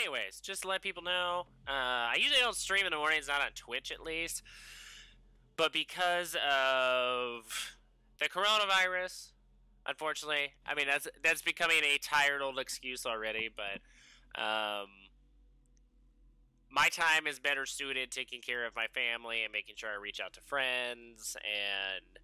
anyways, just to let people know, uh, I usually don't stream in the mornings, not on Twitch at least. But because of the coronavirus, unfortunately, I mean that's that's becoming a tired old excuse already. But um, my time is better suited taking care of my family and making sure I reach out to friends and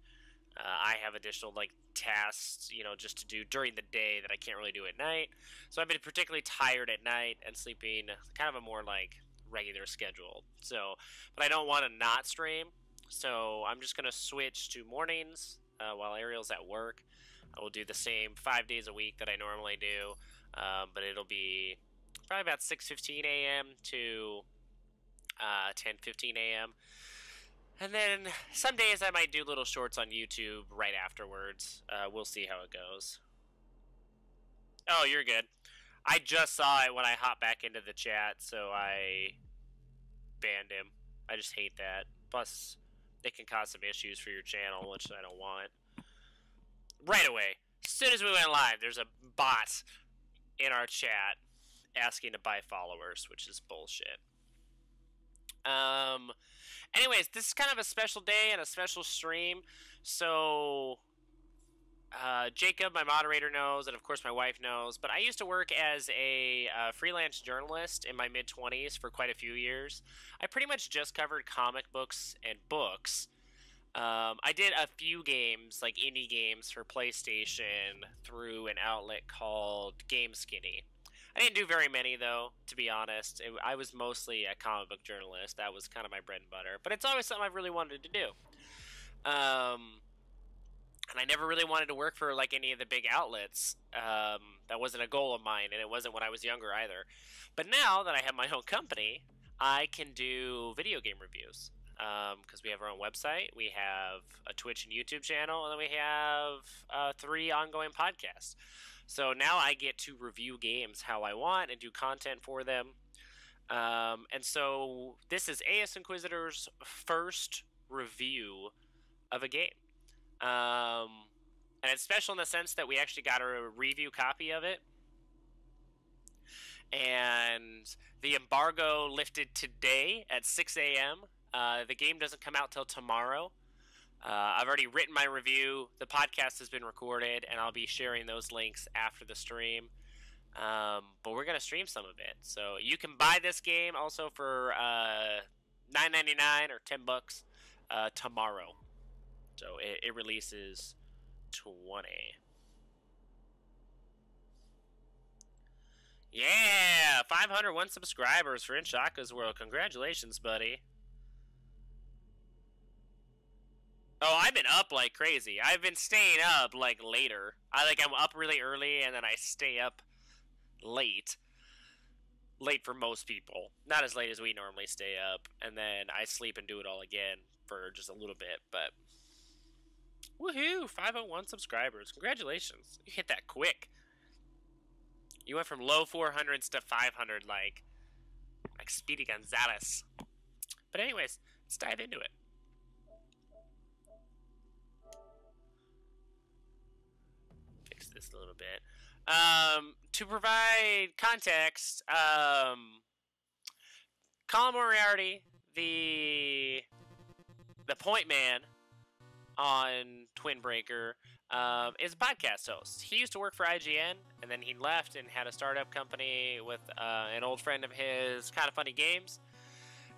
uh, I have additional like tasks, you know, just to do during the day that I can't really do at night. So I've been particularly tired at night and sleeping kind of a more like regular schedule. So, but I don't want to not stream. So I'm just gonna switch to mornings uh, while Ariel's at work. I will do the same five days a week that I normally do, um, but it'll be probably about 6:15 a.m. to uh, 10:15 a.m. And then some days I might do little shorts on YouTube right afterwards. Uh, we'll see how it goes. Oh, you're good. I just saw it when I hopped back into the chat, so I banned him. I just hate that. Plus, it can cause some issues for your channel, which I don't want. Right away, as soon as we went live, there's a bot in our chat asking to buy followers, which is bullshit. Um, anyways, this is kind of a special day and a special stream. So, uh, Jacob, my moderator, knows, and of course my wife knows. But I used to work as a uh, freelance journalist in my mid 20s for quite a few years. I pretty much just covered comic books and books. Um, I did a few games, like indie games for PlayStation, through an outlet called GameSkinny. I didn't do very many though, to be honest. It, I was mostly a comic book journalist. That was kind of my bread and butter. But it's always something I've really wanted to do. Um, and I never really wanted to work for like any of the big outlets. Um, that wasn't a goal of mine, and it wasn't when I was younger either. But now that I have my own company, I can do video game reviews because um, we have our own website, we have a Twitch and YouTube channel, and then we have uh, three ongoing podcasts. So now I get to review games how I want and do content for them. Um, and so this is AS Inquisitor's first review of a game. Um, and it's special in the sense that we actually got a review copy of it. And the embargo lifted today at 6 a.m. Uh, the game doesn't come out till tomorrow. Uh, I've already written my review. The podcast has been recorded, and I'll be sharing those links after the stream. Um, but we're gonna stream some of it, so you can buy this game also for uh, nine ninety nine or ten bucks uh, tomorrow. So it, it releases twenty. Yeah, 501 subscribers for Inshaka's World. Congratulations, buddy. Oh, I've been up like crazy. I've been staying up like later. I like I'm up really early and then I stay up late. Late for most people. Not as late as we normally stay up. And then I sleep and do it all again for just a little bit. But woohoo! 501 subscribers. Congratulations. You hit that quick. You went from low 400s to 500 like like Speedy Gonzalez. But anyways, let's dive into it. A little bit. Um, to provide context, um, Colin Moriarty, the the point man on Twin Breaker, um, is a podcast host. He used to work for IGN, and then he left and had a startup company with uh, an old friend of his, Kind of Funny Games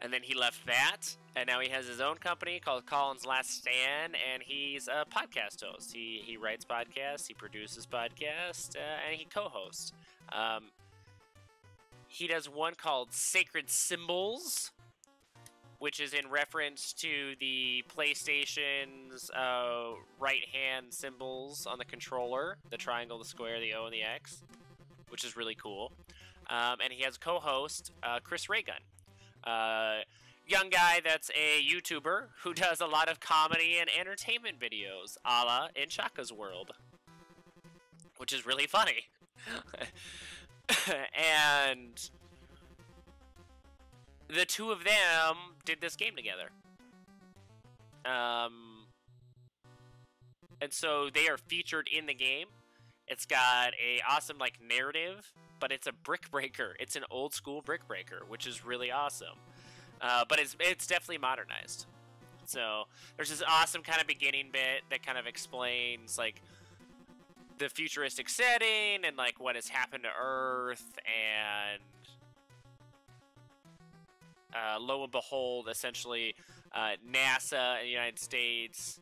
and then he left that, and now he has his own company called Colin's Last Stand, and he's a podcast host. He he writes podcasts, he produces podcasts, uh, and he co-hosts. Um, he does one called Sacred Symbols, which is in reference to the PlayStation's uh, right-hand symbols on the controller: the triangle, the square, the O, and the X, which is really cool. Um, and he has co-host, uh, Chris Ray Gun uh, young guy that's a YouTuber who does a lot of comedy and entertainment videos, a la in Shaka's world, which is really funny. and the two of them did this game together. Um, and so they are featured in the game. It's got a awesome like narrative, but it's a brick breaker. It's an old school brick breaker, which is really awesome. Uh, but it's it's definitely modernized. So there's this awesome kind of beginning bit that kind of explains like the futuristic setting and like what has happened to Earth and uh, lo and behold, essentially uh, NASA and the United States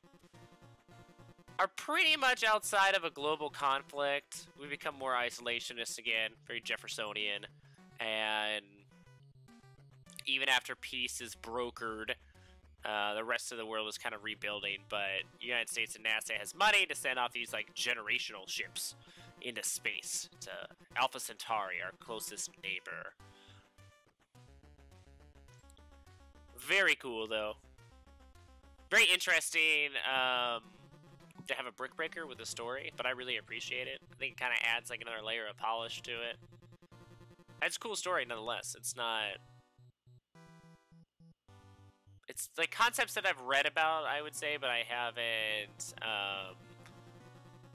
are pretty much outside of a global conflict. We become more isolationist again, very Jeffersonian, and even after peace is brokered, uh, the rest of the world is kind of rebuilding. But United States and NASA has money to send off these like generational ships into space to Alpha Centauri, our closest neighbor. Very cool, though. Very interesting um, to have a brick breaker with a story, but I really appreciate it. I think it kind of adds like another layer of polish to it. It's a cool story nonetheless. It's not. It's like concepts that I've read about, I would say, but I haven't um,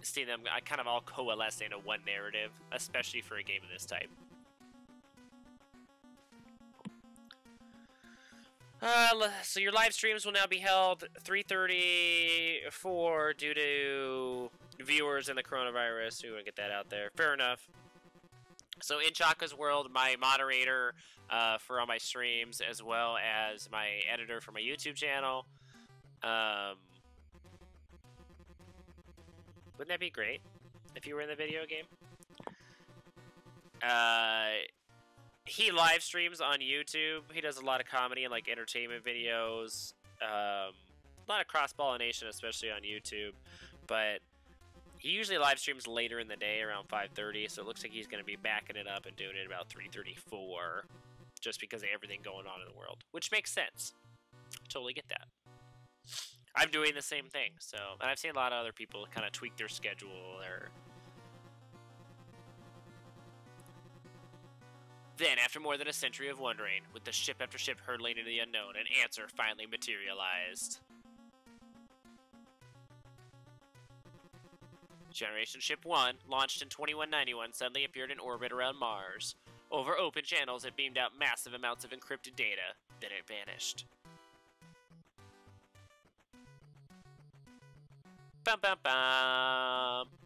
seen them I kind of all coalesce into one narrative, especially for a game of this type. Uh, so your live streams will now be held 3:34 due to viewers and the coronavirus. We want to get that out there. Fair enough. So in Chaka's world, my moderator uh, for all my streams, as well as my editor for my YouTube channel. Um, wouldn't that be great if you were in the video game? Uh, he live streams on YouTube. He does a lot of comedy and like entertainment videos. Um, a lot of cross pollination, especially on YouTube. But he usually live streams later in the day, around 5:30. So it looks like he's going to be backing it up and doing it about 3:34, just because of everything going on in the world, which makes sense. Totally get that. I'm doing the same thing. So, and I've seen a lot of other people kind of tweak their schedule or Then, after more than a century of wondering, with the ship after ship hurtling into the unknown, an answer finally materialized. Generation Ship 1, launched in 2191, suddenly appeared in orbit around Mars. Over open channels, it beamed out massive amounts of encrypted data. Then it vanished. Bum bum bum.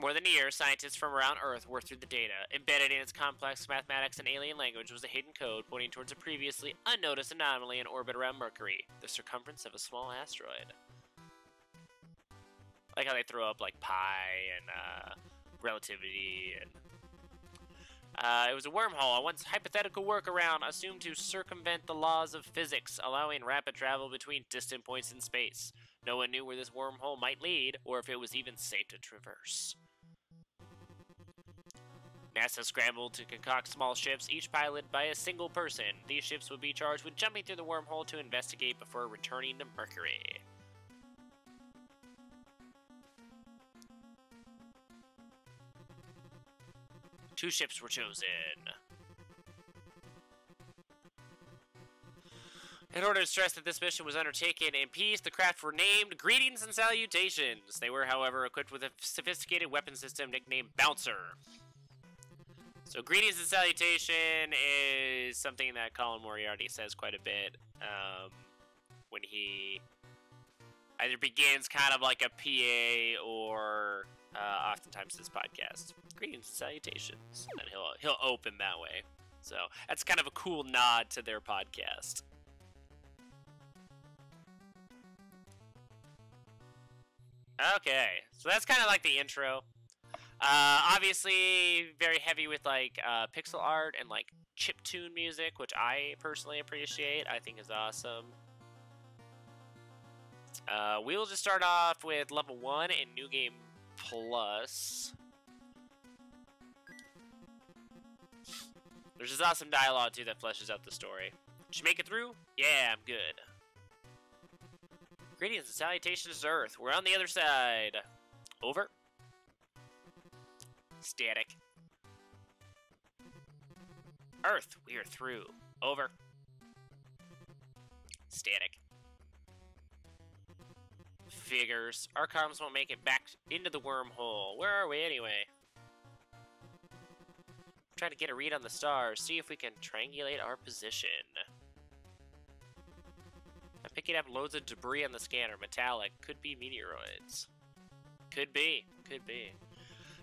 More than a year, scientists from around Earth worked through the data. Embedded in its complex mathematics and alien language was a hidden code pointing towards a previously unnoticed anomaly in orbit around Mercury, the circumference of a small asteroid. like how they throw up like pi and uh, relativity and uh, it was a wormhole, a once hypothetical workaround assumed to circumvent the laws of physics, allowing rapid travel between distant points in space. No one knew where this wormhole might lead, or if it was even safe to traverse. NASA scrambled to concoct small ships, each piloted by a single person. These ships would be charged with jumping through the wormhole to investigate before returning to Mercury. Two ships were chosen. In order to stress that this mission was undertaken in peace, the craft were named Greetings and Salutations. They were, however, equipped with a sophisticated weapon system nicknamed Bouncer. So, Greetings and Salutation is something that Colin Moriarty says quite a bit um, when he either begins kind of like a PA or uh, oftentimes this podcast. Greetings and salutations, and he'll he'll open that way. So that's kind of a cool nod to their podcast. Okay, so that's kind of like the intro. Uh, obviously, very heavy with like uh, pixel art and like chip tune music, which I personally appreciate. I think is awesome. Uh, we'll just start off with level one in New Game Plus. There's this awesome dialogue too that fleshes out the story. Did you make it through? Yeah, I'm good. Greetings and salutations to Earth. We're on the other side. Over. Static. Earth, we are through. Over. Static. figures. Our comms won't make it back into the wormhole. Where are we anyway? Trying to get a read on the stars, see if we can triangulate our position. I'm picking up loads of debris on the scanner. Metallic. Could be meteoroids. Could be. Could be.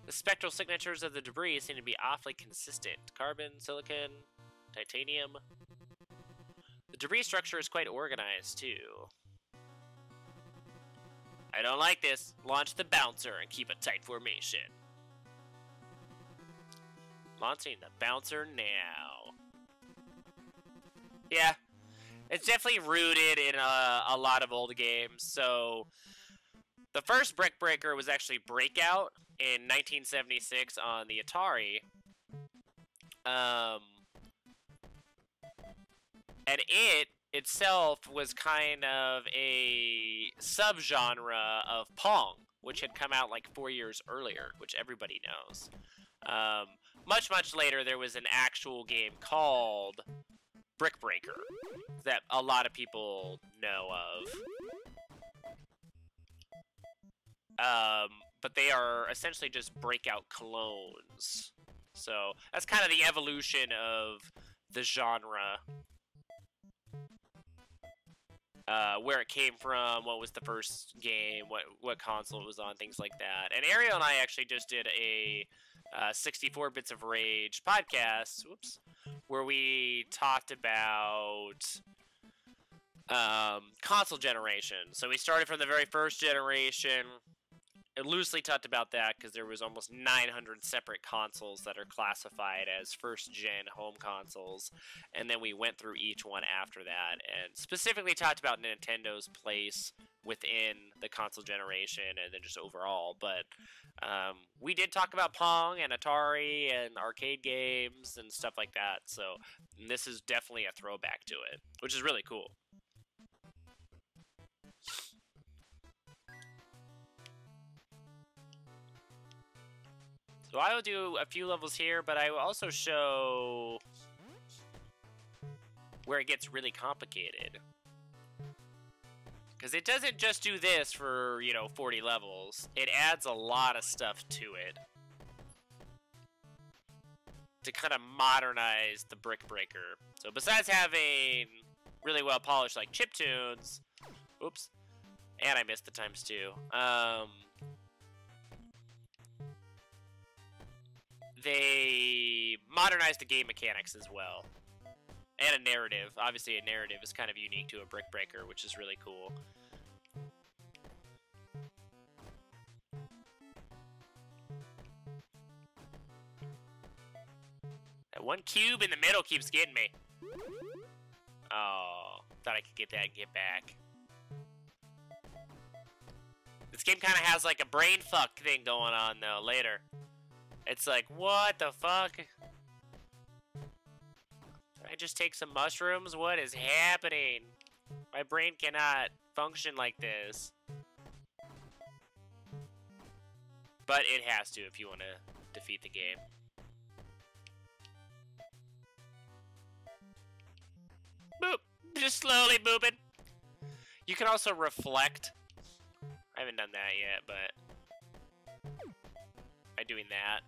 The spectral signatures of the debris seem to be awfully consistent. Carbon, silicon, titanium. The debris structure is quite organized, too. I don't like this. Launch the bouncer and keep a tight formation. Launching the bouncer now. Yeah, it's definitely rooted in a, a lot of old games. So, the first Brick Breaker was actually Breakout in 1976 on the Atari. Um, and it itself was kind of a subgenre of Pong, which had come out like four years earlier, which everybody knows. Um, much, much later, there was an actual game called Brick Breaker that a lot of people know of. Um, but they are essentially just breakout clones. So that's kind of the evolution of the genre. Uh, where it came from, what was the first game, what what console it was on, things like that. And Ariel and I actually just did a uh, 64 Bits of Rage podcast, whoops, where we talked about um, console generation. So we started from the very first generation. Loosely talked about that because there was almost 900 separate consoles that are classified as first gen home consoles, and then we went through each one after that, and specifically talked about Nintendo's place within the console generation and then just overall. But um, we did talk about Pong and Atari and arcade games and stuff like that. So this is definitely a throwback to it, which is really cool. I will do a few levels here, but I will also show where it gets really complicated. Because it doesn't just do this for, you know, 40 levels. It adds a lot of stuff to it. To kind of modernize the Brick Breaker. So besides having really well polished, like, chip tunes... Oops. And I missed the times two. Um... They modernized the game mechanics as well and a narrative. Obviously, a narrative is kind of unique to a Brick Breaker, which is really cool. That one cube in the middle keeps getting me. Oh, thought I could get that and get back. This game kind of has like a brain fuck thing going on though later. It's like, what the fuck? I just take some mushrooms? What is happening? My brain cannot function like this. But it has to if you want to defeat the game. Boop! Just slowly booping. You can also reflect. I haven't done that yet, but by doing that,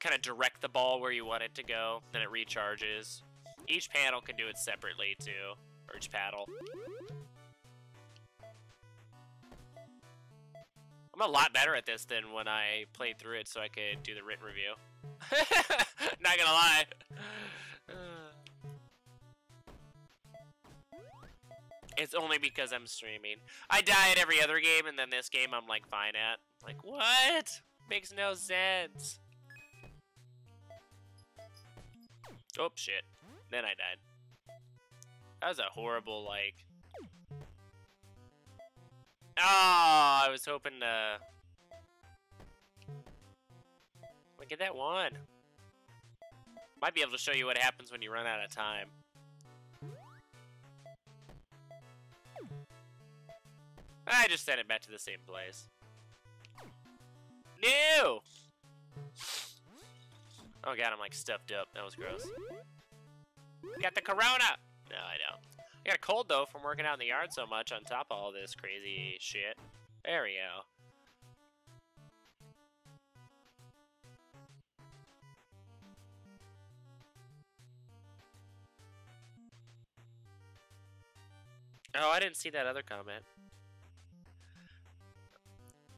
kind of direct the ball where you want it to go, then it recharges. Each panel can do it separately too, or each paddle. I'm a lot better at this than when I played through it so I could do the written review. Not gonna lie. It's only because I'm streaming. I die at every other game, and then this game I'm like fine at. Like, what? Makes no sense. Oh, shit. Then I died. That was a horrible, like... Oh, I was hoping to... Look at that one. Might be able to show you what happens when you run out of time. I just sent it back to the same place. No! Oh god, I'm like stuffed up. That was gross. Got the corona! No, I don't. I got a cold though from working out in the yard so much on top of all this crazy shit. There we go. Oh, I didn't see that other comment.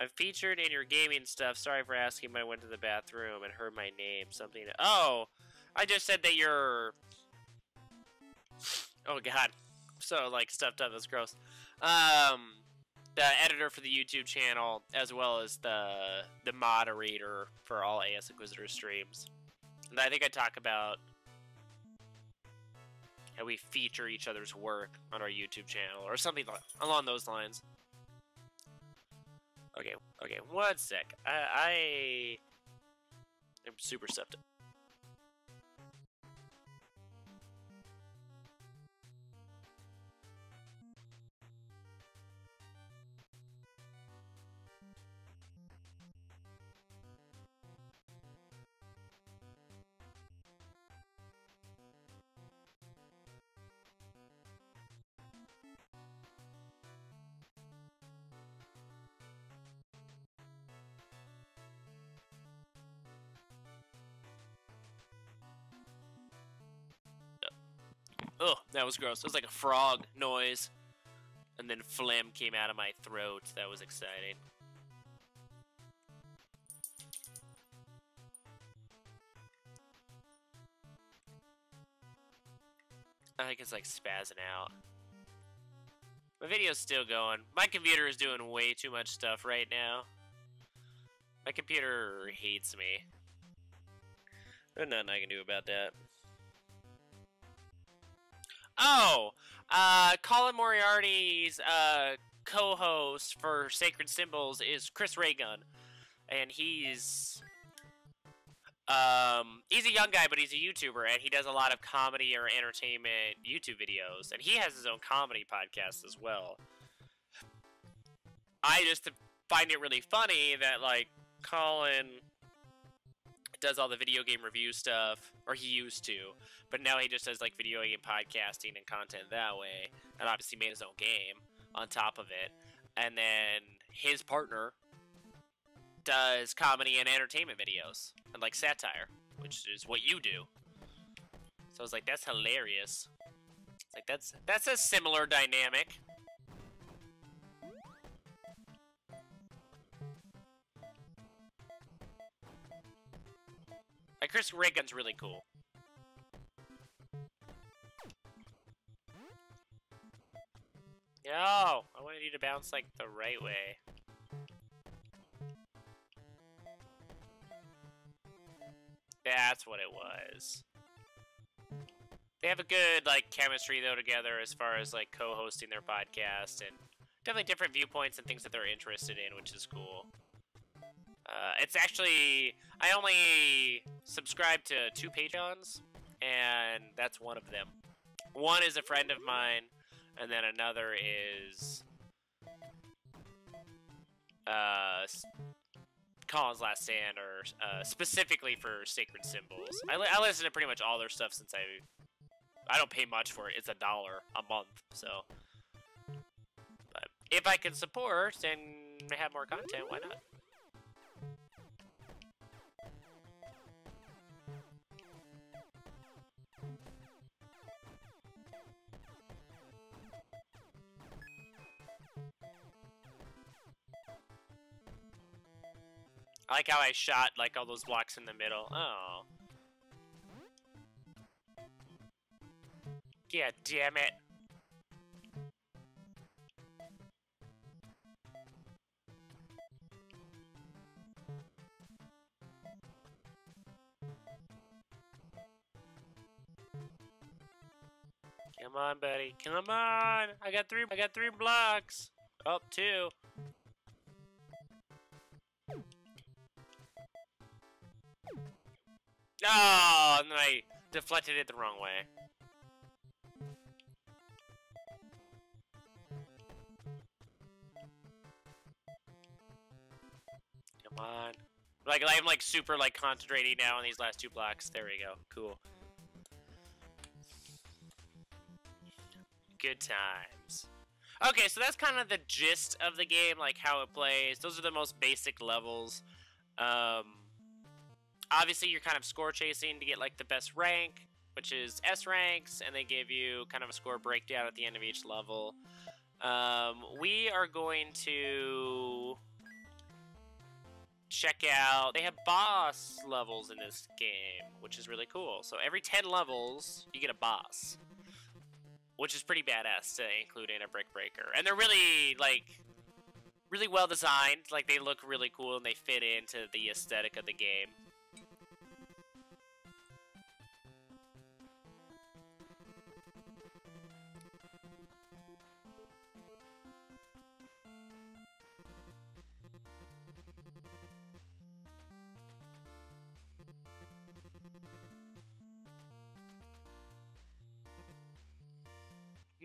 I'm featured in your gaming stuff. Sorry for asking, but I went to the bathroom and heard my name. Something. Oh, I just said that you're. Oh God, so like stuffed up. That's gross. Um, the editor for the YouTube channel, as well as the the moderator for all AS Inquisitor streams. And I think I talk about how we feature each other's work on our YouTube channel or something along those lines. Okay, okay, one sec. I, I am super stuffed that was gross. It was like a frog noise. And then phlegm came out of my throat. That was exciting. I think it's like spazzing out. My video's still going. My computer is doing way too much stuff right now. My computer hates me. There's nothing I can do about that. Oh, uh, Colin Moriarty's uh, co-host for Sacred Symbols is Chris Ray Gun, and he's um, he's a young guy, but he's a YouTuber, and he does a lot of comedy or entertainment YouTube videos, and he has his own comedy podcast as well. I just find it really funny that like Colin does all the video game review stuff, or he used to, but now he just does like video game podcasting and content that way, and obviously made his own game on top of it. And then his partner does comedy and entertainment videos and like satire, which is what you do. So I was like, that's hilarious. It's like that's that's a similar dynamic. Chris Ray Gun's really cool. Yo, I wanted you to bounce like the right way. That's what it was. They have a good like chemistry though together as far as like co-hosting their podcast and definitely different viewpoints and things that they're interested in, which is cool. Uh, it's actually I only subscribe to two Patreons, and that's one of them. One is a friend of mine, and then another is uh, Colin's Last Stand, or uh, specifically for Sacred Symbols. I, li I listen to pretty much all their stuff since I I don't pay much for it. It's a dollar a month, so. But if I can support and have more content, why not? I like how I shot like all those blocks in the middle. Oh. Yeah, damn it. Come on, buddy. Come on. I got three. I got three blocks. Oh, two. Oh, and then I deflected it the wrong way. Come on. Like, I'm like super like concentrating now on these last two blocks. There we go. Cool. Good times. Okay, so that's kind of the gist of the game, like how it plays. Those are the most basic levels. Um, obviously, you're kind of score chasing to get like the best rank, which is S ranks, and they give you kind of a score breakdown at the end of each level. Um, we are going to check out. They have boss levels in this game, which is really cool. So every 10 levels, you get a boss which is pretty badass to include in a brick breaker. And they're really like really well designed. Like they look really cool and they fit into the aesthetic of the game.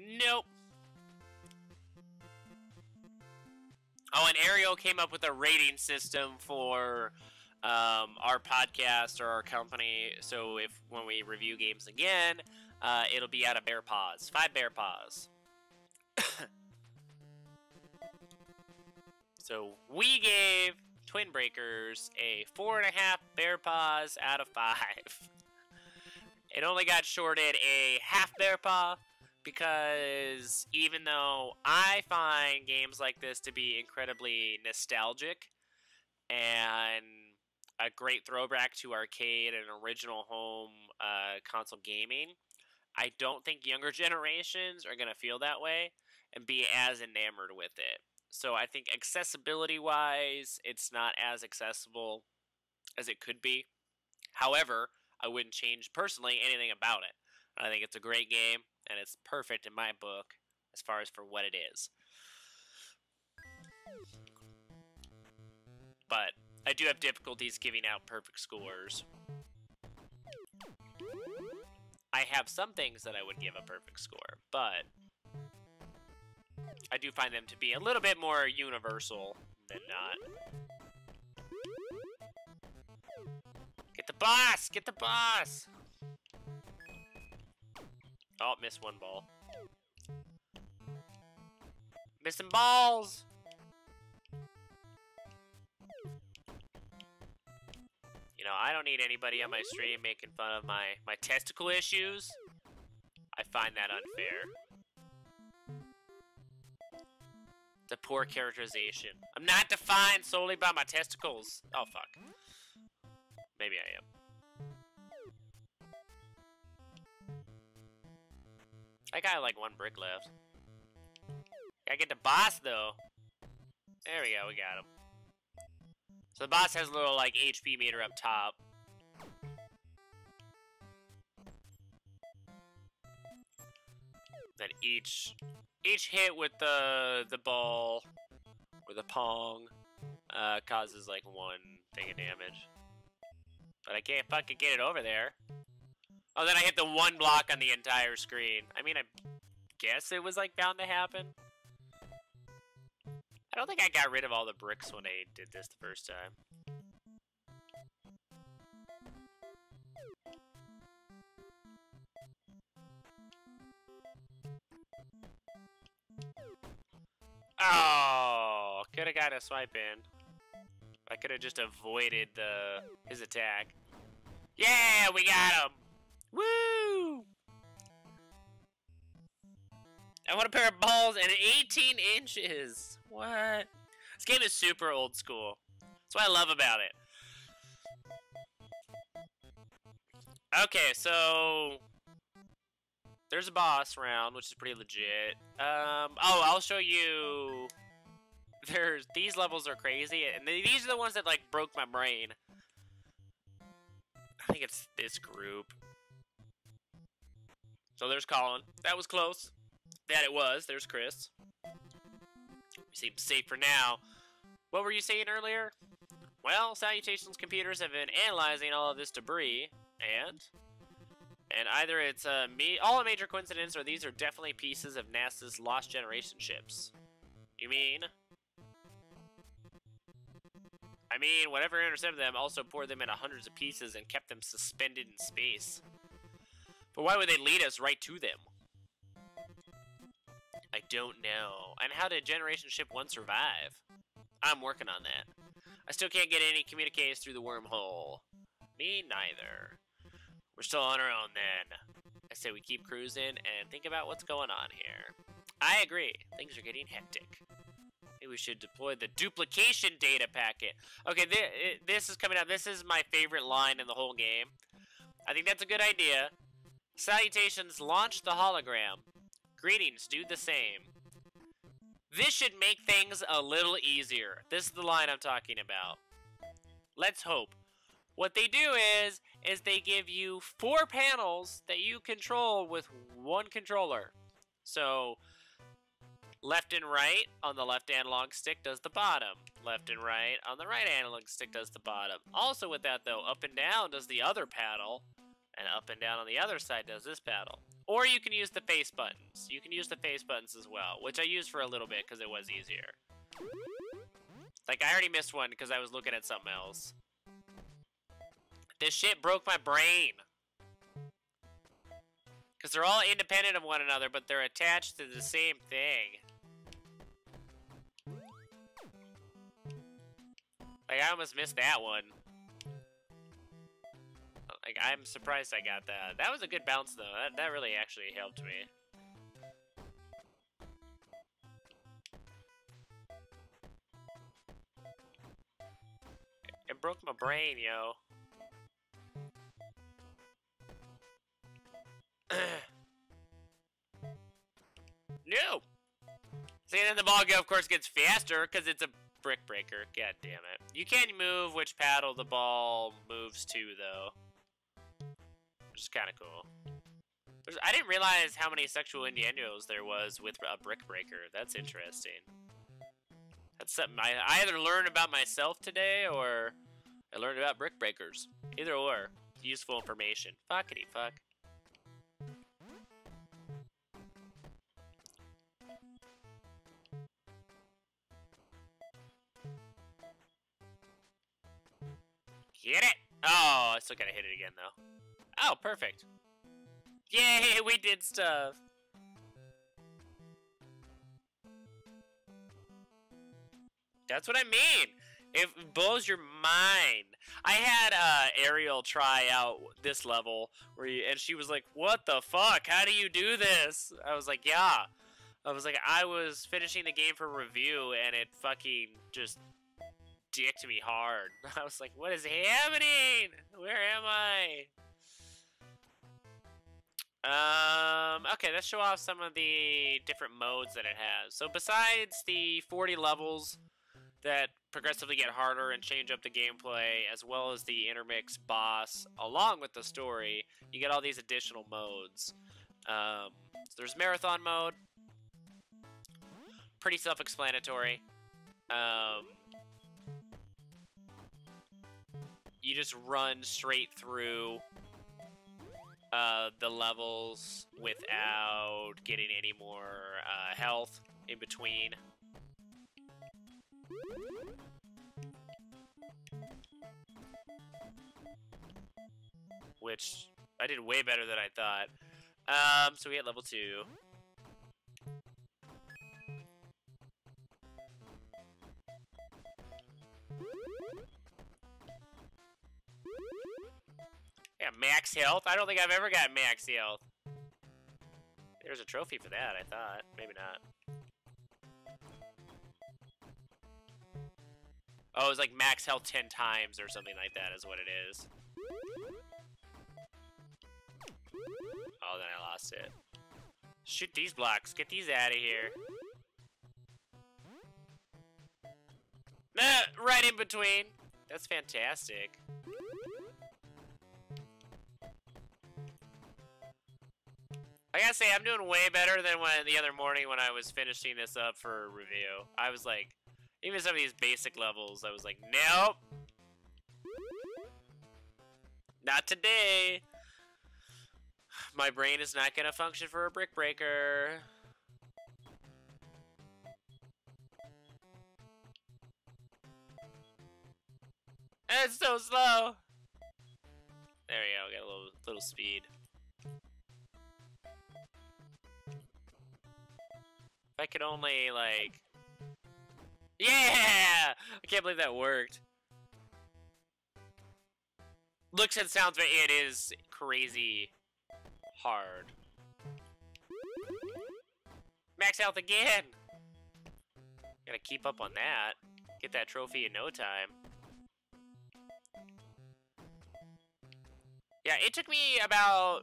Nope. Oh, and Ariel came up with a rating system for um, our podcast or our company. So if when we review games again, uh, it'll be out of bear paws. Five bear paws. so we gave Twin Breakers a four and a half bear paws out of five. it only got shorted a half bear paw because even though I find games like this to be incredibly nostalgic and a great throwback to arcade and original home uh, console gaming, I don't think younger generations are going to feel that way and be as enamored with it. So I think accessibility wise, it's not as accessible as it could be. However, I wouldn't change personally anything about it. I think it's a great game and it's perfect in my book as far as for what it is. But I do have difficulties giving out perfect scores. I have some things that I would give a perfect score, but I do find them to be a little bit more universal than not. Get the boss! Get the boss! Oh, missed one ball. Missing balls! You know, I don't need anybody on my stream making fun of my, my testicle issues. I find that unfair. The poor characterization. I'm not defined solely by my testicles. Oh, fuck. Maybe I am. I got like one brick left. Gotta get the boss though. There we go, we got him. So the boss has a little like HP meter up top. That each each hit with the the ball or the pong uh, causes like one thing of damage. But I can't fucking get it over there. Oh, then I hit the one block on the entire screen. I mean, I guess it was, like, bound to happen. I don't think I got rid of all the bricks when I did this the first time. Oh, could have got a swipe in. I could have just avoided the his attack. Yeah, we got him. Woo! I want a pair of balls and 18 inches. What? This game is super old school. That's what I love about it. Okay, so there's a boss round, which is pretty legit. Um, oh, I'll show you. There's these levels are crazy, and these are the ones that like broke my brain. I think it's this group. So there's Colin. That was close. That it was. There's Chris. We seem safe for now. What were you saying earlier? Well, Salutations computers have been analyzing all of this debris, and... And either it's a me all a major coincidence, or these are definitely pieces of NASA's Lost Generation ships. You mean? I mean, whatever intercepted them also poured them into hundreds of pieces and kept them suspended in space. But why would they lead us right to them? I don't know. And how did Generation Ship 1 survive? I'm working on that. I still can't get any communiques through the wormhole. Me neither. We're still on our own then. I say we keep cruising and think about what's going on here. I agree. Things are getting hectic. Maybe we should deploy the duplication data packet. Okay, th this is coming out. This is my favorite line in the whole game. I think that's a good idea. Salutations, launch the hologram. Greetings, do the same. This should make things a little easier. This is the line I'm talking about. Let's hope. What they do is, is they give you four panels that you control with one controller. So, left and right on the left analog stick does the bottom. Left and right on the right analog stick does the bottom. Also with that though, up and down does the other paddle. And up and down on the other side does this paddle. Or you can use the face buttons. You can use the face buttons as well, which I used for a little bit because it was easier. Like, I already missed one because I was looking at something else. This shit broke my brain. Because they're all independent of one another, but they're attached to the same thing. Like, I almost missed that one. Like, I'm surprised I got that. That was a good bounce, though. That, that really actually helped me. It broke my brain, yo. no! See, then the ball, of course, gets faster because it's a brick breaker. God damn it. You can't move which paddle the ball moves to, though which is kind of cool. There's, I didn't realize how many sexual innuendos there was with a brick breaker. That's interesting. That's something I, I either learned about myself today or I learned about brick breakers. Either or. Useful information. Fuckity fuck. Hit it! Oh, I still gotta hit it again though. Oh, perfect. Yay, we did stuff. That's what I mean. It blows your mind. I had uh, Ariel try out this level, where you, and she was like, "What the fuck? How do you do this?" I was like, "Yeah." I was like, I was finishing the game for review, and it fucking just dicked me hard. I was like, "What is happening? Where am I?" Um, okay, let's show off some of the different modes that it has. So besides the 40 levels that progressively get harder and change up the gameplay, as well as the intermix boss, along with the story, you get all these additional modes. Um, so there's marathon mode. Pretty self-explanatory. Um, you just run straight through uh, the levels without getting any more uh, health in between. Which I did way better than I thought. Um, so we hit level 2. Yeah, max health? I don't think I've ever got max health. There's a trophy for that, I thought. Maybe not. Oh, it was like max health 10 times or something like that is what it is. Oh, then I lost it. Shoot these blocks. Get these out of here. Nah, right in between. That's fantastic. I gotta say, I'm doing way better than when the other morning when I was finishing this up for review. I was like, even some of these basic levels, I was like, nope. Not today. My brain is not gonna function for a brick breaker. It's so slow. There we go, get a little little speed. If I could only, like... Yeah! I can't believe that worked. Looks and sounds, but it is crazy hard. Max health again! Gotta keep up on that. Get that trophy in no time. Yeah, it took me about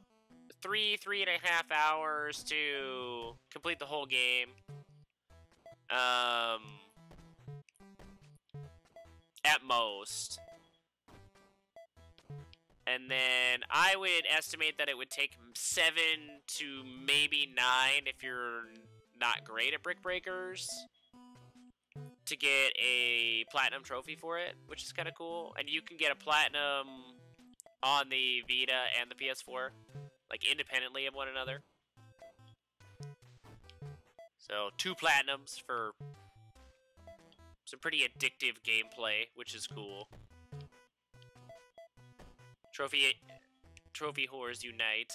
three, three and a half hours to complete the whole game. Um, at most. And then I would estimate that it would take seven to maybe nine if you're not great at Brick Breakers to get a platinum trophy for it, which is kind of cool. And you can get a platinum on the Vita and the PS4, like independently of one another. So two platinums for some pretty addictive gameplay, which is cool. Trophy, trophy whores unite.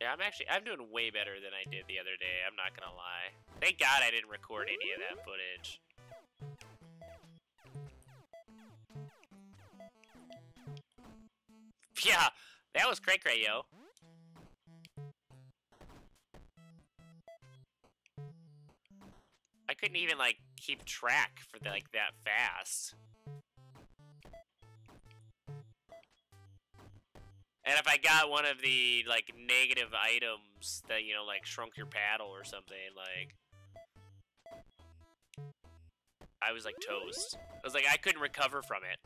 Yeah, I'm actually, I'm doing way better than I did the other day, I'm not gonna lie. Thank God I didn't record any of that footage. Yeah, that was cray cray, yo. I couldn't even, like, keep track for, the, like, that fast. And if I got one of the, like, negative items that, you know, like, shrunk your paddle or something, like... I was, like, toast. I was like, I couldn't recover from it.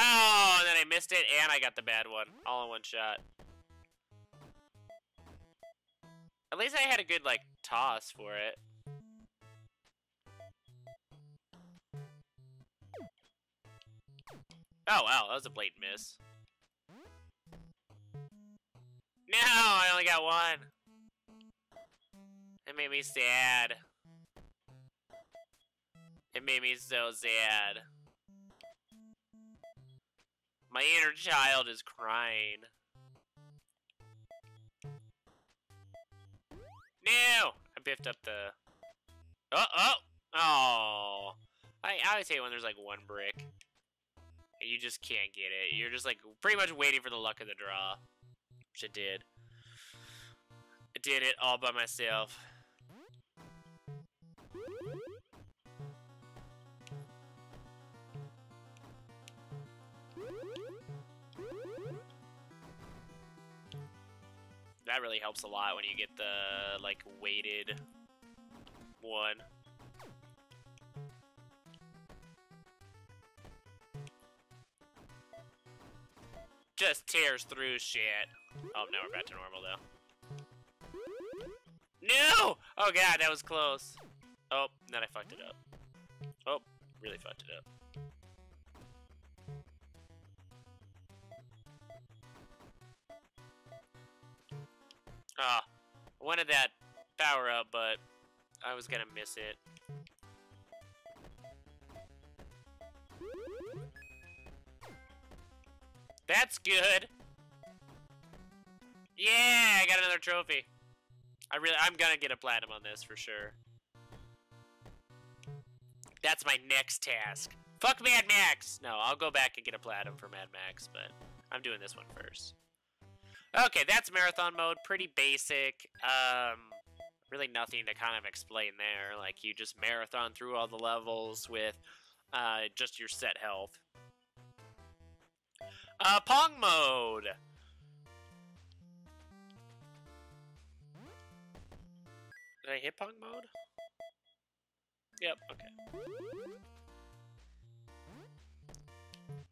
Oh, and then I missed it, and I got the bad one. All in one shot. At least I had a good, like, toss for it. Oh, wow, that was a blatant miss. No, I only got one. It made me sad. It made me so sad. My inner child is crying. No! I biffed up the... Oh, oh! Oh! I, I always hate when there's like one brick. You just can't get it. You're just like pretty much waiting for the luck of the draw. Which I did. I did it all by myself. That really helps a lot when you get the, like, weighted one. Just tears through shit. Oh, now we're back to normal, though. No! Oh, God, that was close. Oh, then I fucked it up. Oh, really fucked it up. Ah, I wanted that power up, but I was gonna miss it. That's good. Yeah, I got another trophy. I really, I'm gonna get a platinum on this for sure. That's my next task. Fuck Mad Max! No, I'll go back and get a platinum for Mad Max, but I'm doing this one first. Okay, that's marathon mode. Pretty basic. Um, really nothing to kind of explain there. Like, you just marathon through all the levels with uh, just your set health. Uh, Pong mode! Did I hit Pong mode? Yep, okay.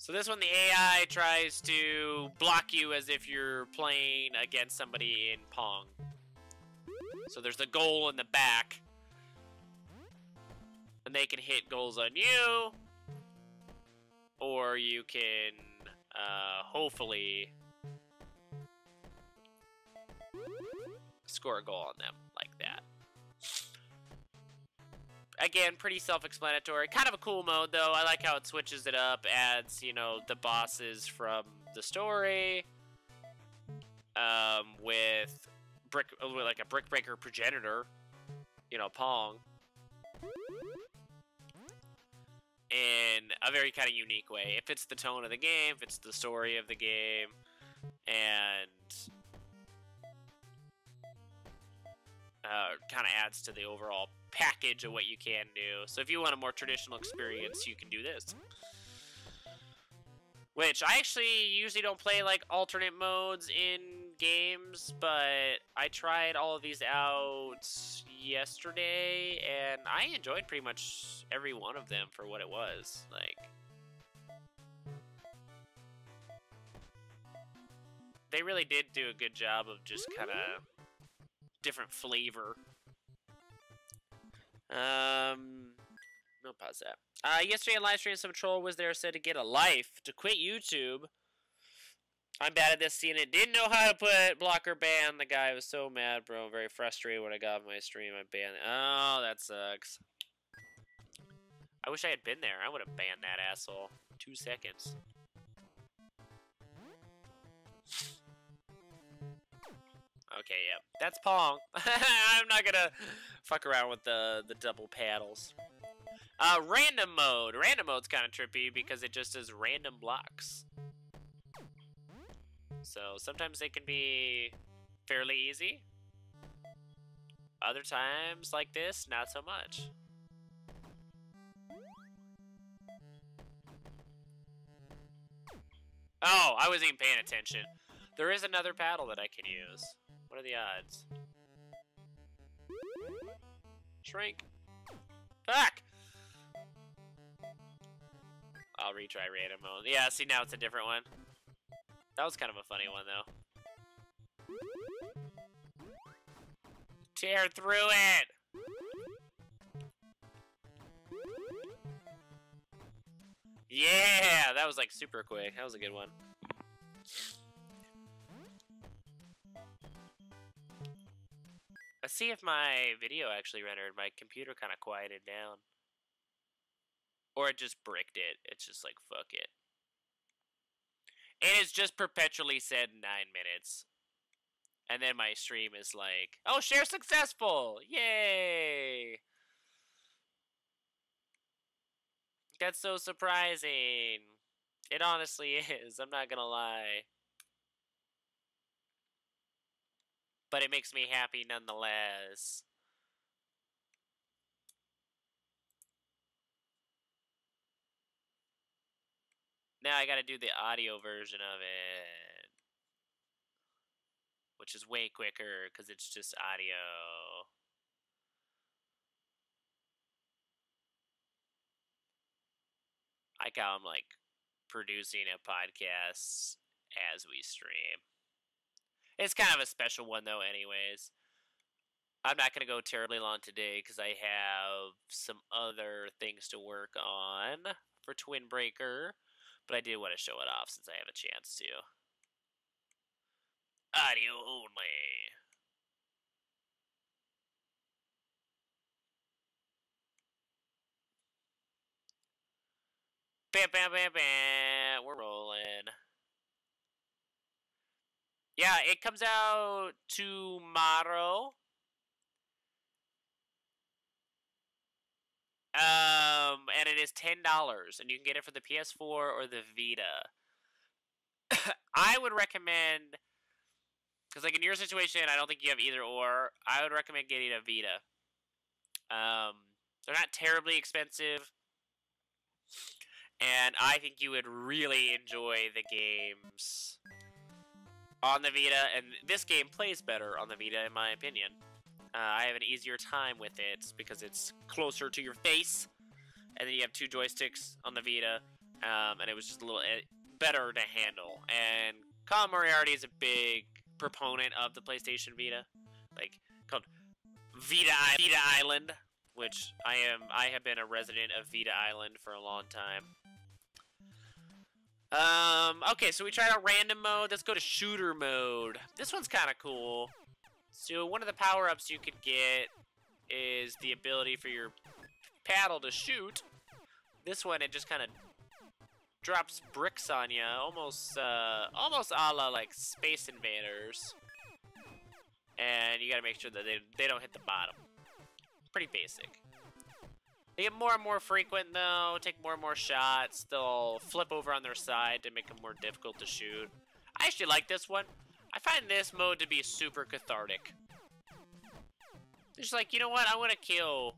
So this one, the AI tries to block you as if you're playing against somebody in Pong. So there's the goal in the back. And they can hit goals on you. Or you can, uh, hopefully score a goal on them again, pretty self-explanatory. Kind of a cool mode, though. I like how it switches it up, adds, you know, the bosses from the story, um, with brick, like a brick breaker progenitor, you know, Pong, in a very kind of unique way. It fits the tone of the game, fits the story of the game, and uh, kind of adds to the overall package of what you can do. So if you want a more traditional experience, you can do this. Which I actually usually don't play like alternate modes in games, but I tried all of these out yesterday and I enjoyed pretty much every one of them for what it was. Like they really did do a good job of just kind of different flavor. Um, no pause that. Uh, yesterday on live stream, some troll was there said to get a life to quit YouTube. I'm bad at this seeing it. Didn't know how to put blocker ban. The guy was so mad, bro. Very frustrated when I got my stream. I banned. Oh, that sucks. I wish I had been there. I would have banned that asshole. Two seconds. Okay, yeah. That's Pong. I'm not gonna fuck around with the, the double paddles. Uh, random mode. Random mode's kind of trippy because it just does random blocks. So sometimes they can be fairly easy. Other times, like this, not so much. Oh, I wasn't even paying attention. There is another paddle that I can use. What are the odds? Shrink. Fuck! I'll retry random mode. Yeah, see now it's a different one. That was kind of a funny one though. Tear through it! Yeah, that was like super quick. That was a good one. Let's see if my video actually rendered. My computer kind of quieted down. Or it just bricked it. It's just like, fuck it. It has just perpetually said nine minutes. And then my stream is like, oh, share successful! Yay! That's so surprising. It honestly is. I'm not gonna lie. But it makes me happy nonetheless. Now I gotta do the audio version of it. Which is way quicker because it's just audio. I how I'm like producing a podcast as we stream. It's kind of a special one though, anyways. I'm not going to go terribly long today because I have some other things to work on for Twin Breaker, but I did want to show it off since I have a chance to. Audio only. Bam, bam, bam, bam. We're rolling. Yeah, it comes out tomorrow. Um, and it is ten dollars, and you can get it for the PS4 or the Vita. I would recommend, because like in your situation, I don't think you have either or. I would recommend getting a Vita. Um, they're not terribly expensive, and I think you would really enjoy the games on the Vita, and this game plays better on the Vita, in my opinion. Uh, I have an easier time with it because it's closer to your face, and then you have two joysticks on the Vita, um, and it was just a little eh, better to handle. And Colin Moriarty is a big proponent of the PlayStation Vita, like called Vita Vita Island, which I am. I have been a resident of Vita Island for a long time. Um, okay, so we tried out random mode. Let's go to shooter mode. This one's kind of cool. So one of the power-ups you could get is the ability for your paddle to shoot. This one, it just kind of drops bricks on you, almost, uh, almost a la like Space Invaders. And you gotta make sure that they, they don't hit the bottom. Pretty basic. They get more and more frequent though, take more and more shots. They'll flip over on their side to make them more difficult to shoot. I actually like this one. I find this mode to be super cathartic. It's like, you know what, I want to kill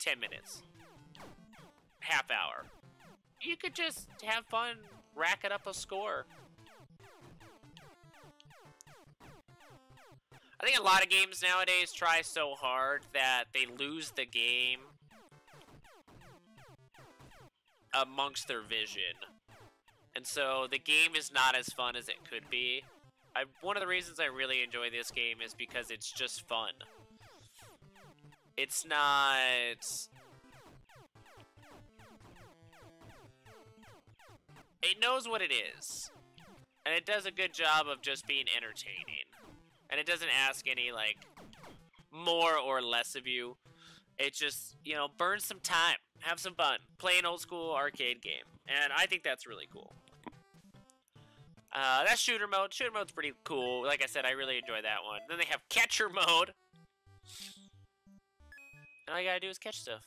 10 minutes. Half hour. You could just have fun, racking up a score. I think a lot of games nowadays try so hard that they lose the game amongst their vision. And so the game is not as fun as it could be. I, one of the reasons I really enjoy this game is because it's just fun. It's not... It knows what it is. And it does a good job of just being entertaining. And it doesn't ask any, like, more or less of you. It just, you know, burn some time. Have some fun. Play an old school arcade game. And I think that's really cool. Uh, that's shooter mode. Shooter mode's pretty cool. Like I said, I really enjoy that one. Then they have catcher mode. And all you gotta do is catch stuff.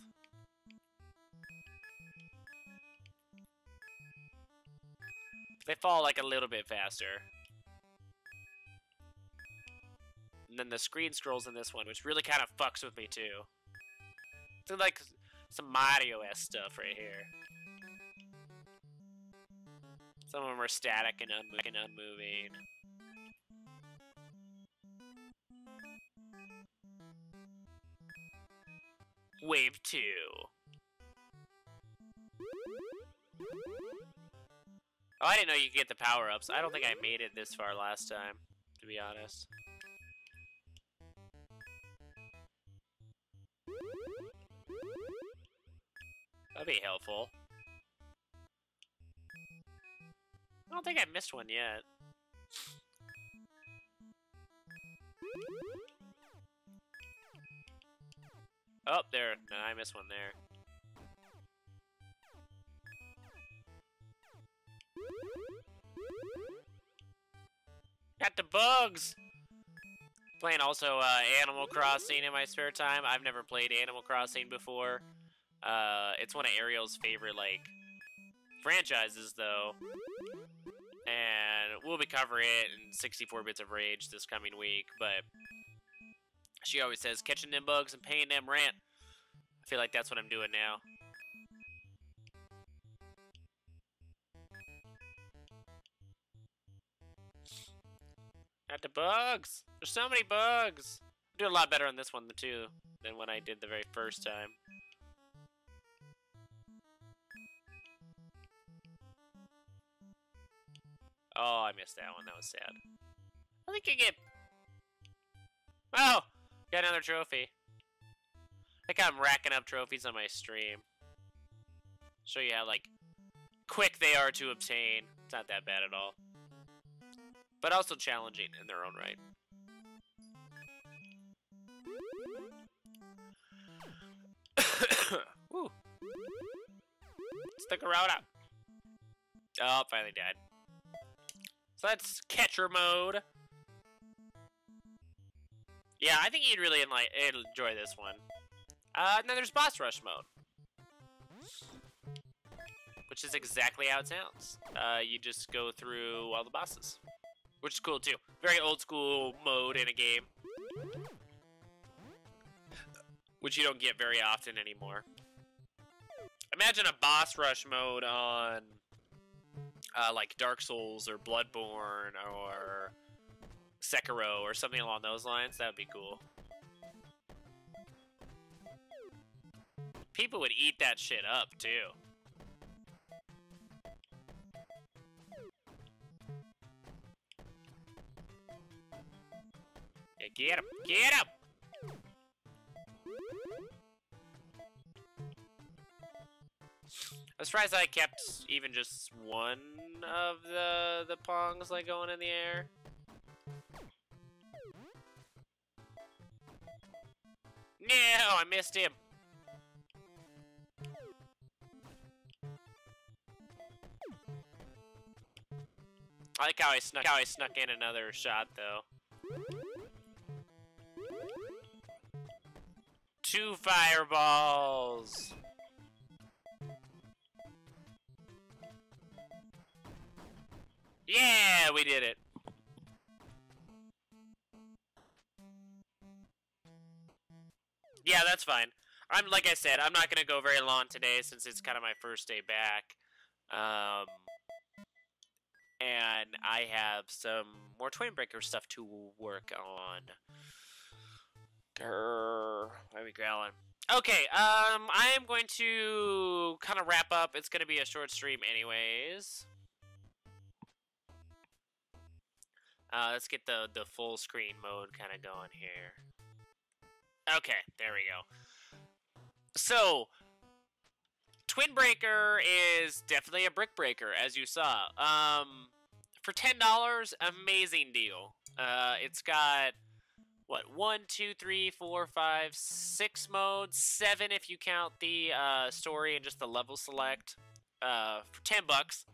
They fall like a little bit faster. And then the screen scrolls in this one, which really kind of fucks with me too. It's like some Mario-esque stuff right here. Some of them are static and, and unmoving. Wave 2. Oh, I didn't know you could get the power-ups. I don't think I made it this far last time, to be honest. That'd be helpful. I don't think I missed one yet. Oh, there. No, I missed one there. Got the bugs! Playing also uh, Animal Crossing in my spare time. I've never played Animal Crossing before. Uh, it's one of Ariel's favorite, like, franchises, though and we'll be covering it in 64 Bits of Rage this coming week, but she always says, catching them bugs and paying them rent. I feel like that's what I'm doing now. Got the bugs! There's so many bugs! I'm doing a lot better on this one, too, than when I did the very first time. Oh, I missed that one. That was sad. I think I get... Oh! Got another trophy. I think I'm racking up trophies on my stream. Show you how, like, quick they are to obtain. It's not that bad at all. But also challenging in their own right. Woo! Stick around. Oh, finally died. So that's catcher mode. Yeah, I think you'd really enjoy this one. Uh, and then there's boss rush mode. Which is exactly how it sounds. Uh, you just go through all the bosses. Which is cool too. Very old school mode in a game. Which you don't get very often anymore. Imagine a boss rush mode on uh, like Dark Souls or Bloodborne or Sekiro or something along those lines, that would be cool. People would eat that shit up, too. Yeah, get him! Get him! was surprised I kept even just one of the the pongs like going in the air. No, I missed him. I like how I snuck how I snuck in another shot though. Two fireballs. Yeah, we did it. Yeah, that's fine. I'm like I said, I'm not gonna go very long today since it's kind of my first day back. Um, and I have some more Twin Breaker stuff to work on. Grrr, why are we growling? Okay, um, I am going to kind of wrap up. It's to be a short stream anyways. Uh, let's get the, the full screen mode kind of going here. Okay, there we go. So, Twin Breaker is definitely a brick breaker, as you saw. Um, for ten dollars, amazing deal. Uh, it's got what one, two, three, four, five, six modes, seven if you count the uh, story and just the level select. Uh, for ten bucks,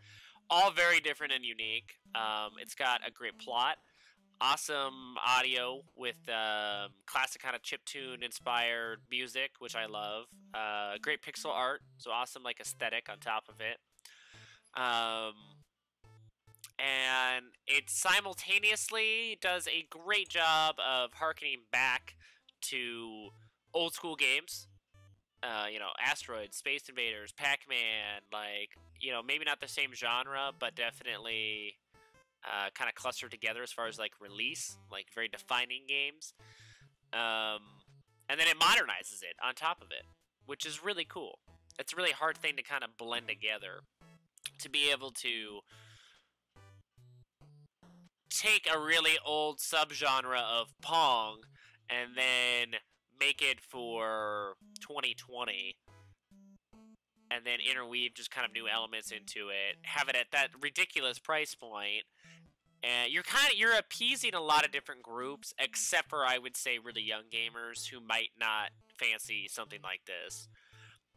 all very different and unique. Um, it's got a great plot awesome audio with um, classic kind of chip tune inspired music, which I love. Uh, great pixel art, so awesome like aesthetic on top of it. Um, and it simultaneously does a great job of harkening back to old school games. Uh, you know, Asteroids, Space Invaders, Pac-Man, like, you know, maybe not the same genre, but definitely uh, kind of clustered together as far as like release, like very defining games. Um, and then it modernizes it on top of it, which is really cool. It's a really hard thing to kind of blend together to be able to take a really old subgenre of Pong and then make it for 2020 and then interweave just kind of new elements into it, have it at that ridiculous price point, and you're kind of you're appeasing a lot of different groups, except for I would say really young gamers who might not fancy something like this.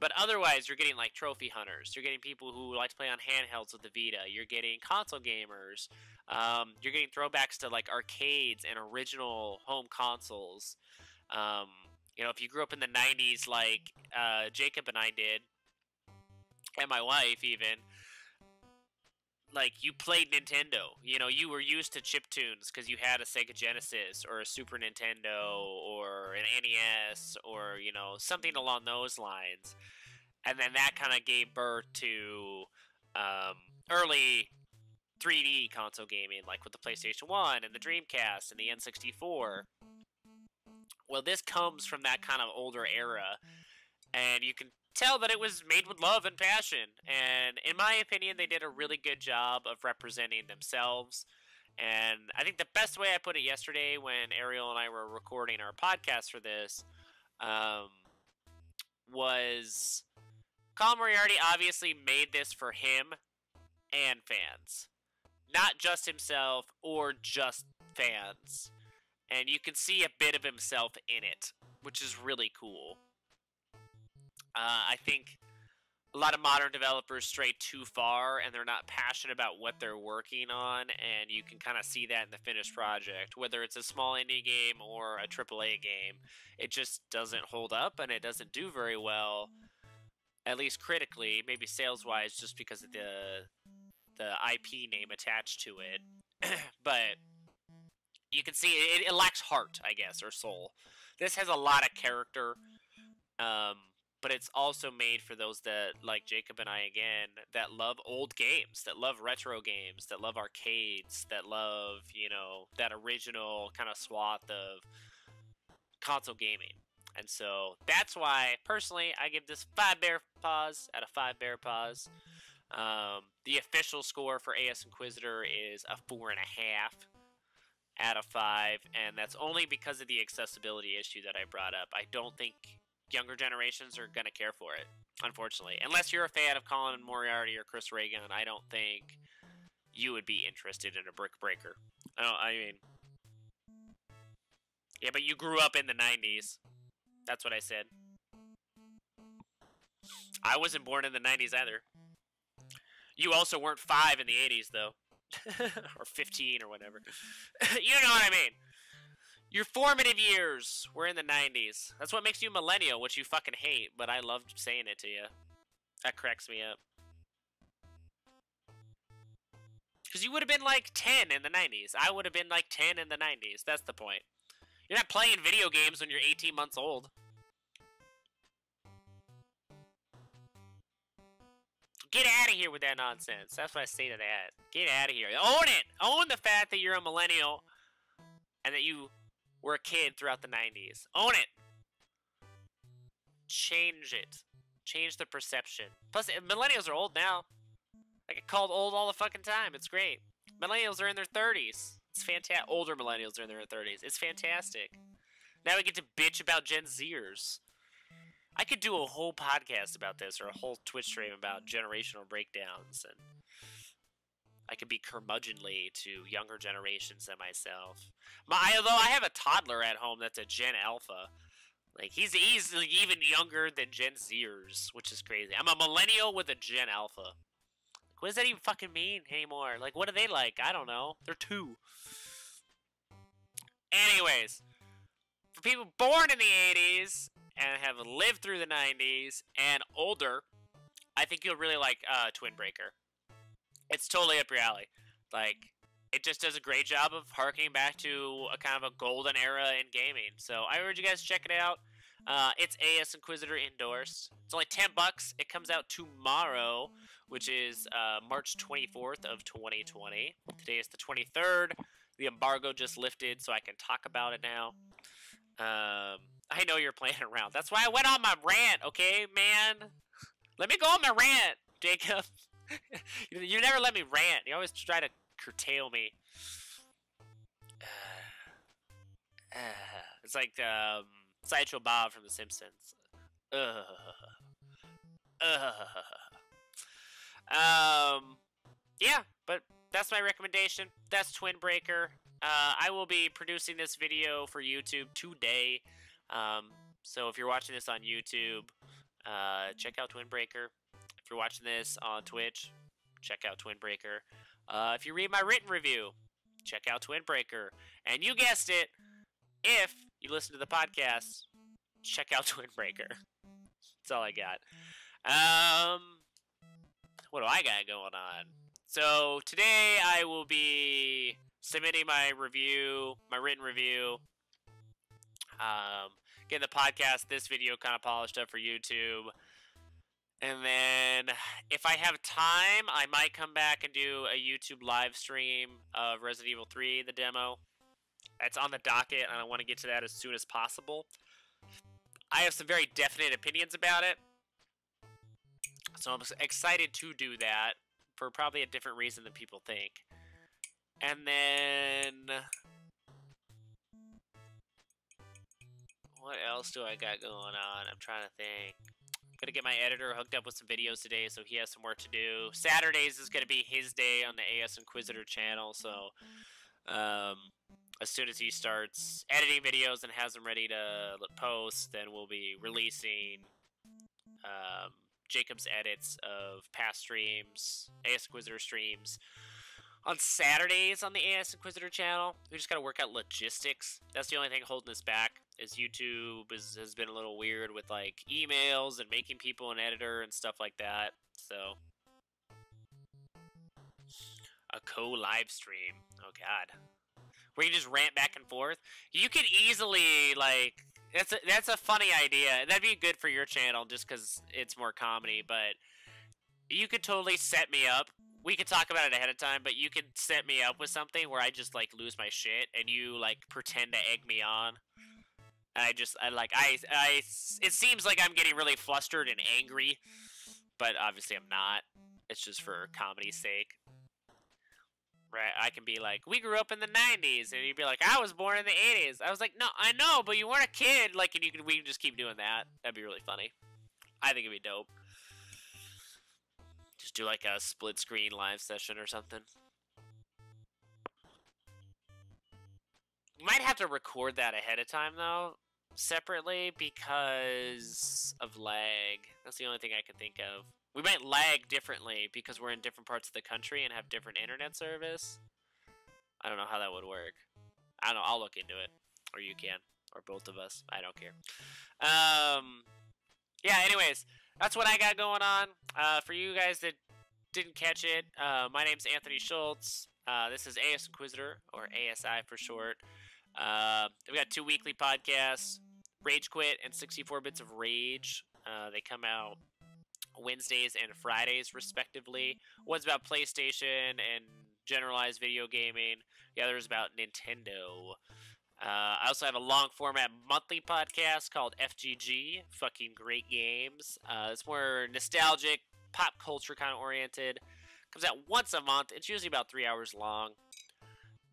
But otherwise, you're getting like trophy hunters. You're getting people who like to play on handhelds with the Vita. You're getting console gamers. Um, you're getting throwbacks to like arcades and original home consoles. Um, you know, if you grew up in the '90s, like uh, Jacob and I did, and my wife even, like you played Nintendo. You know, you were used to chip tunes because you had a Sega Genesis or a Super Nintendo or an NES or you know something along those lines, and then that kind of gave birth to um, early 3D console gaming, like with the PlayStation One and the Dreamcast and the N64. Well, this comes from that kind of older era, and you can tell that it was made with love and passion. And in my opinion, they did a really good job of representing themselves. And I think the best way I put it yesterday when Ariel and I were recording our podcast for this um, was Colin Moriarty obviously made this for him and fans, not just himself or just fans. And you can see a bit of himself in it, which is really cool. Uh, I think a lot of modern developers stray too far and they're not passionate about what they're working on, and you can kind of see that in the finished project. Whether it's a small indie game or a AAA game, it just doesn't hold up and it doesn't do very well, at least critically, maybe sales wise, just because of the the IP name attached to it. but you can see it, it lacks heart, I guess, or soul. This has a lot of character. Um, but it's also made for those that like Jacob and I again that love old games, that love retro games, that love arcades, that love, you know, that original kind of swath of console gaming. And so that's why personally I give this 5 bear paws out of 5 bear paws. Um, the official score for AS Inquisitor is a four and a half out of five, and that's only because of the accessibility issue that I brought up. I don't think younger generations are going to care for it, unfortunately. Unless you're a fan of Colin Moriarty or Chris Ray Gun, I don't think you would be interested in a brick breaker. Oh, I mean, yeah, but you grew up in the 90s. That's what I said. I wasn't born in the 90s either. You also weren't five in the 80s, though. or 15 or whatever. you know what I mean. Your formative years were in the 90s. That's what makes you millennial, which you fucking hate, but I love saying it to you. That cracks me up. Because you would have been like 10 in the 90s. I would have been like 10 in the 90s. That's the point. You're not playing video games when you're 18 months old. Get out of here with that nonsense. That's what I say to that. Get out of here. Own it. Own the fact that you're a millennial and that you were a kid throughout the 90s. Own it. Change it. Change the perception. Plus, eh, millennials are old now. I get called old all the fucking time. It's great. Millennials are in their 30s. It's fantastic. Older millennials are in their 30s. It's fantastic. Now we get to bitch about Gen Zers. I could do a whole podcast about this or a whole Twitch stream about generational breakdowns and I could be curmudgeonly to younger generations than myself. My, although I have a toddler at home that's a Gen Alpha. Like he's he's even younger than Gen Zers, which is crazy. I'm a millennial with a Gen Alpha. Like, what does that even fucking mean anymore? Like what are they like? I don't know. They're two. Anyways, for people born in the 80s and have lived through the 90s and older, I think you'll really like uh, Twin Breaker. It's totally up your alley. Like, it just does a great job of harking back to a kind of a golden era in gaming. So I urge you guys to check it out. Uh, it's AS Inquisitor endorsed. It's only 10 bucks. It comes out tomorrow, which is uh, March 24th of 2020. Today is the 23rd. The embargo just lifted, so I can talk about it now. Um, I know you're playing around. That's why I went on my rant, okay, man? Let me go on my rant, Jacob. you never let me rant. You always try to curtail me. It's like um, Sideshow Bob from The Simpsons. Uh, um, yeah, but that's my recommendation. That's Twin Breaker. Uh, I will be producing this video for YouTube today. Um, so if you're watching this on YouTube, uh, check out Twin Breaker. You're watching this on Twitch, check out Twin Breaker. Uh, if you read my written review, check out Twin Breaker. And you guessed it, if you listen to the podcast, check out Twin Breaker. That's all I got. Um, what do I got going on? So today I will be submitting my review, my written review. Um, getting the podcast, this video kind of polished up for YouTube. And then, if I have time, I might come back and do a YouTube live stream of Resident Evil 3, the demo. It's on the docket, and I want to get to that as soon as possible. I have some very definite opinions about it. So I'm excited to do that for probably a different reason than people think. And then... What else do I got going on? I'm trying to think. Gonna get my editor hooked up with some videos today, so he has some work to do. Saturdays is gonna be his day on the AS Inquisitor channel, so um, as soon as he starts editing videos and has them ready to post, then we'll be releasing um, Jacob's edits of past streams, AS Inquisitor streams, on Saturdays on the AS Inquisitor channel. We just gotta work out logistics. That's the only thing holding us back. Is YouTube is, has been a little weird with like emails and making people an editor and stuff like that. So a co-live stream. Oh God, where you just rant back and forth. You could easily like that's a, that's a funny idea. That'd be good for your channel just because it's more comedy. But you could totally set me up we could talk about it ahead of time, but you could set me up with something where I just like lose my shit and you like pretend to egg me on. I just I like I I it seems like I'm getting really flustered and angry, but obviously I'm not. It's just for comedy's sake. Right? I can be like, "We grew up in the 90s." And you'd be like, "I was born in the 80s." I was like, "No, I know, but you weren't a kid." Like and you can we can just keep doing that. That'd be really funny. I think it'd be dope. Just do like a split screen live session or something. Might have to record that ahead of time though, separately because of lag. That's the only thing I can think of. we might lag differently because we're in different parts of the country and have different internet service. I don't know how that would work. I don't know. I'll look into it, or you can, or both of us. I don't care. Um, yeah. Anyways, that's what I got going on. Uh, for you guys that didn't catch it, uh, my name's Anthony Schultz. Uh, this is AS Inquisitor, or ASI for short. Uh, we got two weekly podcasts, Rage Quit and 64 Bits of Rage. Uh, they come out Wednesdays and Fridays, respectively. One's about PlayStation and generalized video gaming. The other is about Nintendo. Uh, I also have a long format monthly podcast called FGG, fucking great games. Uh, it's more nostalgic, pop culture kind of oriented. Comes out once a month. It's usually about three hours long.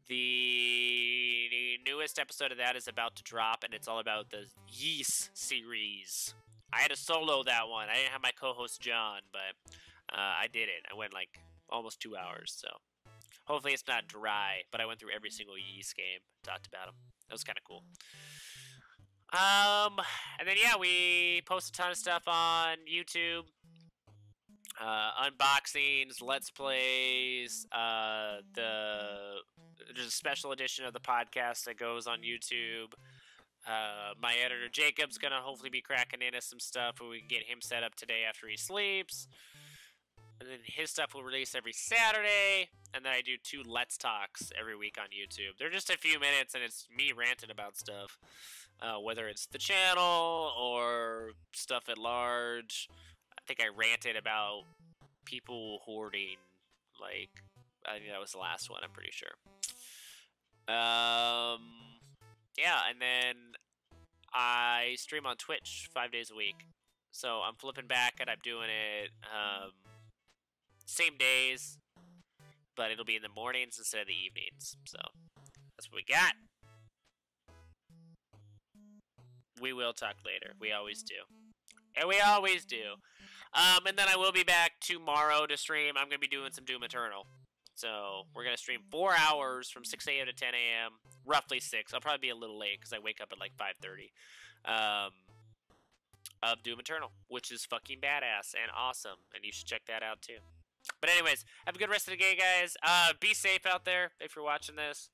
The newest episode of that is about to drop, and it's all about the Ys series. I had to solo that one. I didn't have my co-host John, but uh, I did it. I went like almost two hours, so hopefully it's not dry. But I went through every single Ys game, talked about them. That was kind of cool. Um, and then yeah, we post a ton of stuff on YouTube. Uh, unboxings, let's plays, uh, the there's a special edition of the podcast that goes on YouTube. Uh, my editor Jacob's gonna hopefully be cracking into some stuff we can get him set up today after he sleeps. And then his stuff will release every Saturday, and then I do two Let's Talks every week on YouTube. They're just a few minutes, and it's me ranting about stuff, uh, whether it's the channel or stuff at large. I think I ranted about people hoarding, like I think that was the last one. I'm pretty sure. Um, yeah, and then I stream on Twitch five days a week. So I'm flipping back and I'm doing it um, same days, but it'll be in the mornings instead of the evenings. So that's what we got. We will talk later. We always do. And we always do. Um, and then I will be back tomorrow to stream. I'm going to be doing some Doom Eternal. So we're gonna stream four hours from 6 a.m. to 10 a.m. Roughly six. I'll probably be a little late because I wake up at like 5:30. Um, of Doom Eternal, which is fucking badass and awesome, and you should check that out too. But anyways, have a good rest of the day, guys. Uh, be safe out there if you're watching this.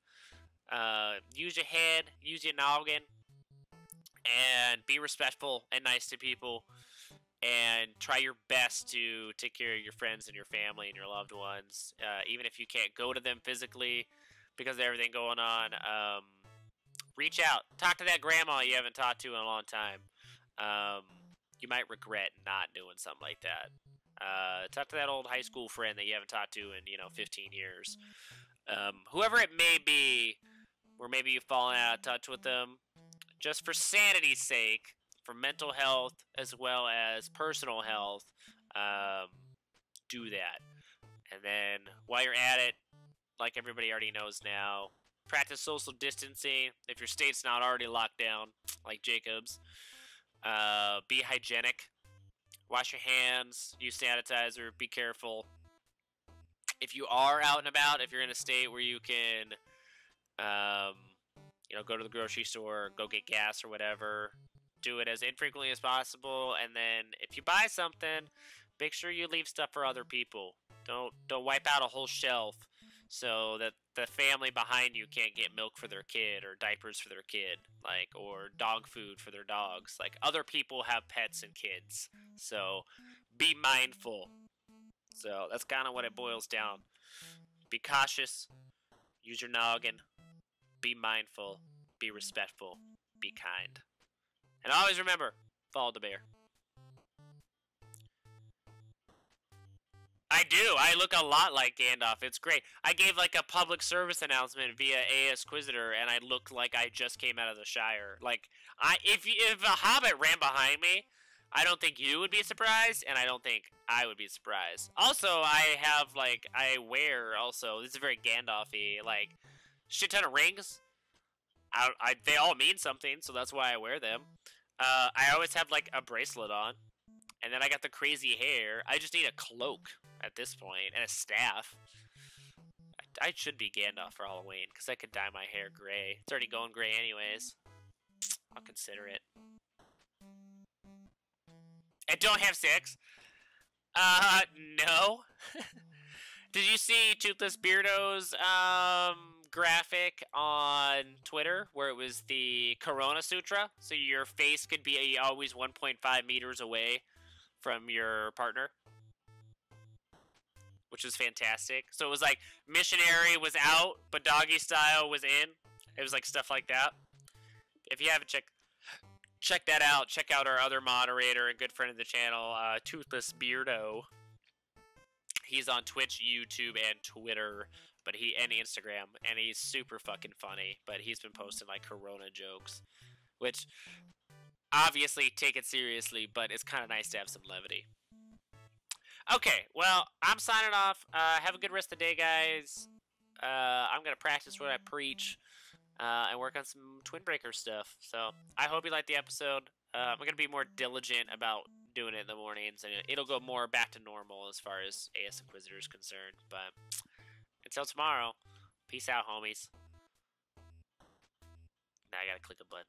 Uh, use your head, use your noggin, and be respectful and nice to people and try your best to take care of your friends and your family and your loved ones, uh, even if you can't go to them physically because of everything going on. Um, reach out, talk to that grandma you haven't talked to in a long time. Um, you might regret not doing something like that. Uh, talk to that old high school friend that you haven't talked to in you know 15 years. Um, whoever it may be, or maybe you've fallen out of touch with them, just for sanity's sake for mental health as well as personal health, um, do that. And then while you're at it, like everybody already knows now, practice social distancing. If your state's not already locked down, like Jacob's, uh, be hygienic. Wash your hands. Use sanitizer. Be careful. If you are out and about, if you're in a state where you can, um, you know, go to the grocery store, go get gas or whatever, do it as infrequently as possible. And then if you buy something, make sure you leave stuff for other people. Don't don't wipe out a whole shelf so that the family behind you can't get milk for their kid or diapers for their kid, like or dog food for their dogs. Like other people have pets and kids. So be mindful. So that's kind of what it boils down. Be cautious. Use your noggin. Be mindful. Be respectful. Be kind. And always remember, follow the bear. I do. I look a lot like Gandalf. It's great. I gave like a public service announcement via AS Quisitor, and I looked like I just came out of the Shire. Like, I if if a Hobbit ran behind me, I don't think you would be surprised, and I don't think I would be surprised. Also, I have like I wear also. This is very Gandalfy. Like, shit ton of rings. I, I they all mean something, so that's why I wear them. Uh, I always have like a bracelet on, and then I got the crazy hair. I just need a cloak at this point and a staff. I, I should be Gandalf for Halloween because I could dye my hair gray. It's already going gray anyways. I'll consider it. And don't have sex. Uh, no. Did you see Toothless Beardo's um graphic on Twitter where it was the Corona Sutra? So your face could be always 1.5 meters away from your partner, which was fantastic. So it was like missionary was out, but doggy style was in. It was like stuff like that. If you haven't checked check that out. Check out our other moderator and good friend of the channel, uh, Toothless Beardo. He's on Twitch, YouTube, and Twitter, but he and Instagram, and he's super fucking funny. But he's been posting like Corona jokes, which obviously take it seriously, but it's kind of nice to have some levity. Okay, well, I'm signing off. Uh, have a good rest of the day, guys. Uh, I'm gonna practice what I preach uh, and work on some Twin Breaker stuff. So I hope you liked the episode. Uh, I'm gonna be more diligent about doing it in the mornings, and it'll go more back to normal as far as AS Inquisitor is concerned. But until tomorrow, peace out, homies. Now I gotta click a button.